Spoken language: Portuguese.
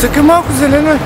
Takım mı güzel hani?